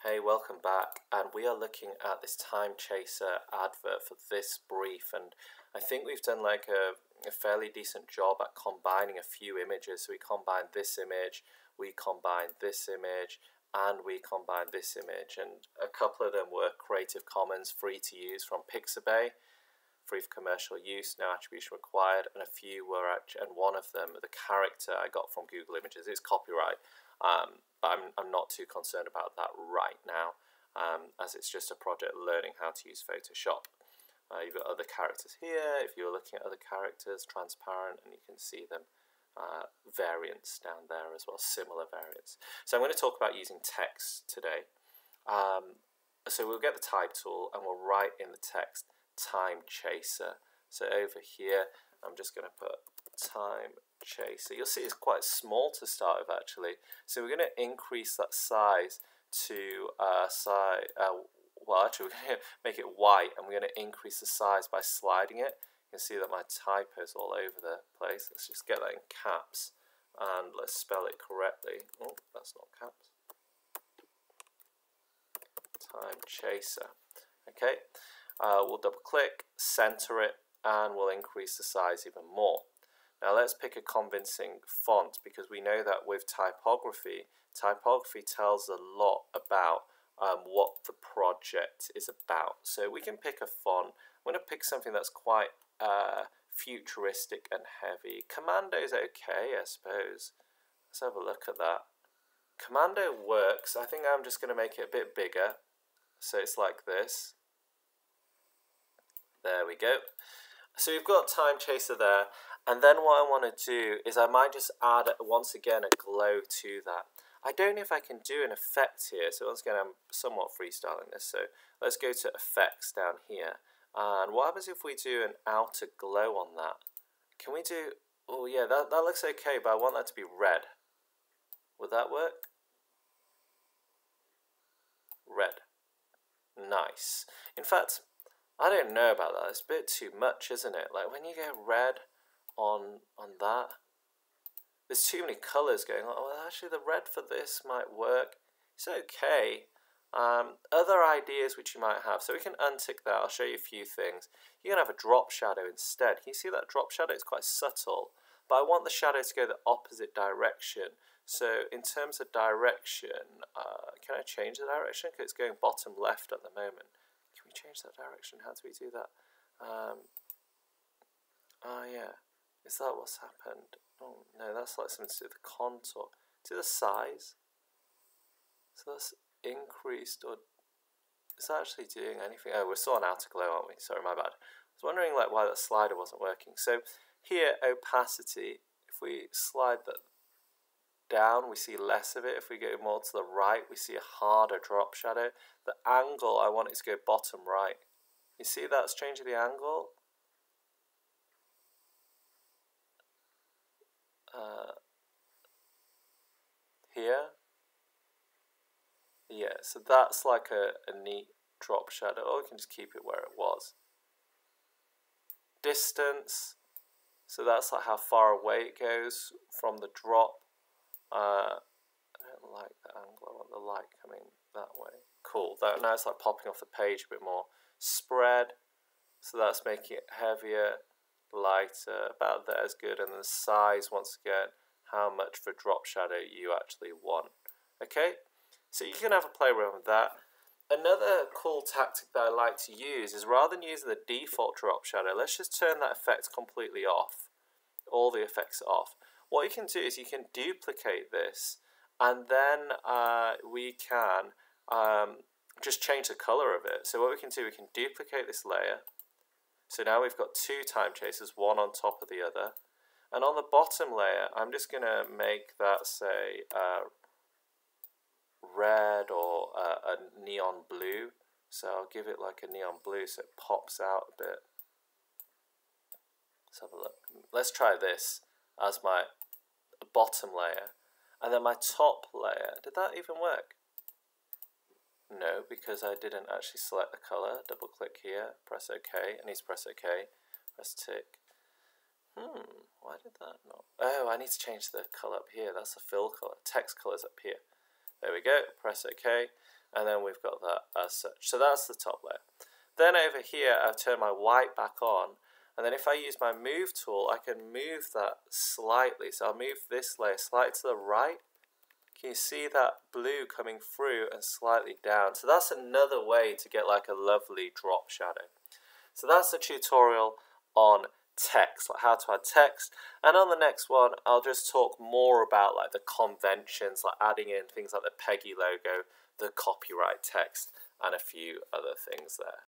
Hey, welcome back. And we are looking at this Time Chaser advert for this brief. And I think we've done like a, a fairly decent job at combining a few images. So we combine this image, we combine this image, and we combine this image. And a couple of them were Creative Commons free to use from Pixabay, free for commercial use, no attribution required. And a few were, and one of them, the character I got from Google Images, it's copyright. Um, but I'm, I'm not too concerned about that right now, um, as it's just a project learning how to use Photoshop. Uh, you've got other characters here. If you're looking at other characters, transparent, and you can see them. Uh, variants down there as well, similar variants. So I'm going to talk about using text today. Um, so we'll get the type tool and we'll write in the text time chaser. So over here, I'm just going to put time chaser. You'll see it's quite small to start with actually. So we're going to increase that size to uh, size, uh, well actually we're going to make it white and we're going to increase the size by sliding it. You can see that my typo's all over the place. Let's just get that in caps and let's spell it correctly. Oh, that's not caps. Time chaser. Okay, uh, we'll double click, center it, and we'll increase the size even more. Now let's pick a convincing font because we know that with typography, typography tells a lot about um, what the project is about. So we can pick a font. I'm going to pick something that's quite uh, futuristic and heavy. Commando is okay, I suppose. Let's have a look at that. Commando works. I think I'm just going to make it a bit bigger. So it's like this. There we go. So we've got Time Chaser there. And then what I want to do is I might just add, once again, a glow to that. I don't know if I can do an effect here. So once again, I'm somewhat freestyling this. So let's go to effects down here. And what happens if we do an outer glow on that? Can we do, oh yeah, that, that looks okay, but I want that to be red. Would that work? Red. Nice. In fact, I don't know about that. It's a bit too much, isn't it? Like when you go red on on that, there's too many colours going on. Well, actually, the red for this might work. It's okay. Um, other ideas which you might have. So we can untick that. I'll show you a few things. You can have a drop shadow instead. Can you see that drop shadow? It's quite subtle. But I want the shadow to go the opposite direction. So in terms of direction, uh, can I change the direction? Because it's going bottom left at the moment. Can we change that direction? How do we do that? Um, oh yeah. Is that what's happened? Oh no, that's like something to do with the contour. To the size. So that's increased or is that actually doing anything? Oh, we're still on outer glow, aren't we? Sorry, my bad. I was wondering like why that slider wasn't working. So here, opacity, if we slide that down, we see less of it. If we go more to the right, we see a harder drop shadow. The angle, I want it to go bottom right. You see that's changing the angle? Uh, here yeah, so that's like a, a neat drop shadow, or we can just keep it where it was. Distance, so that's like how far away it goes from the drop. Uh, I don't like the angle, I want the light coming that way. Cool, that, now it's like popping off the page a bit more. Spread, so that's making it heavier, lighter, about there is good, and the size, once again, how much for drop shadow you actually want. Okay, so you can have a play around with that. Another cool tactic that I like to use is rather than using the default drop shadow, let's just turn that effect completely off. All the effects off. What you can do is you can duplicate this and then uh, we can um, just change the color of it. So what we can do, we can duplicate this layer. So now we've got two time chasers, one on top of the other. And on the bottom layer, I'm just going to make that say uh, red or uh, a neon blue. So I'll give it like a neon blue so it pops out a bit. Let's have a look. Let's try this as my bottom layer. And then my top layer, did that even work? No, because I didn't actually select the color. Double click here, press OK. I need to press OK. Press tick. Hmm, why did that not? Oh, I need to change the color up here. That's the fill color. Text color's up here. There we go, press OK, and then we've got that as such. So that's the top layer. Then over here, I've turned my white back on, and then if I use my move tool, I can move that slightly. So I'll move this layer slightly to the right. Can you see that blue coming through and slightly down? So that's another way to get like a lovely drop shadow. So that's the tutorial on text, like how to add text. And on the next one, I'll just talk more about like the conventions, like adding in things like the PEGI logo, the copyright text, and a few other things there.